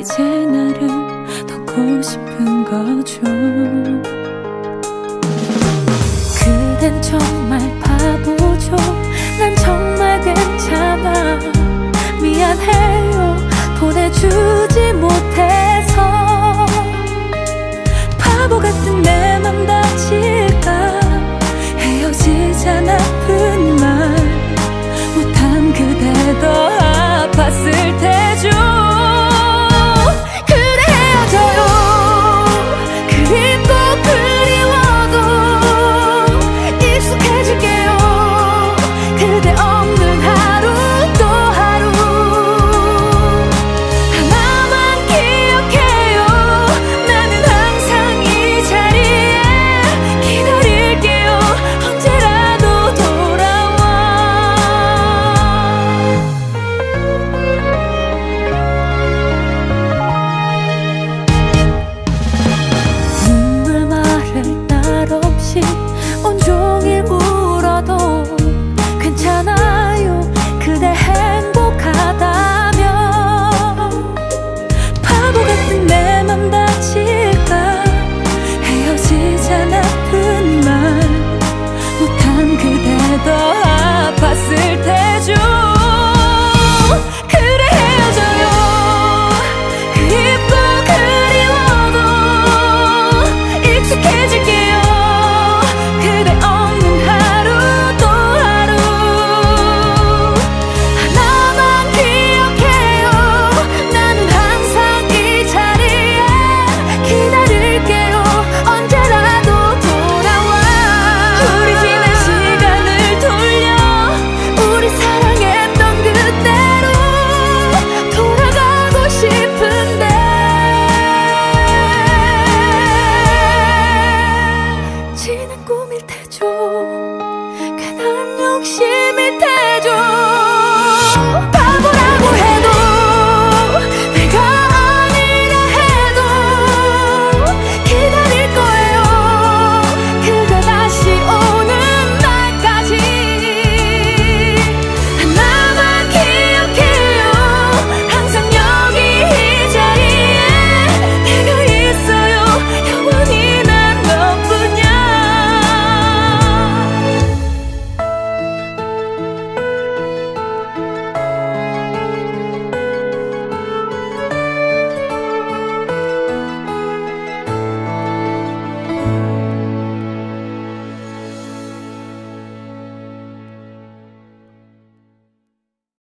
이제 나를 덮고 싶은 거죠. 心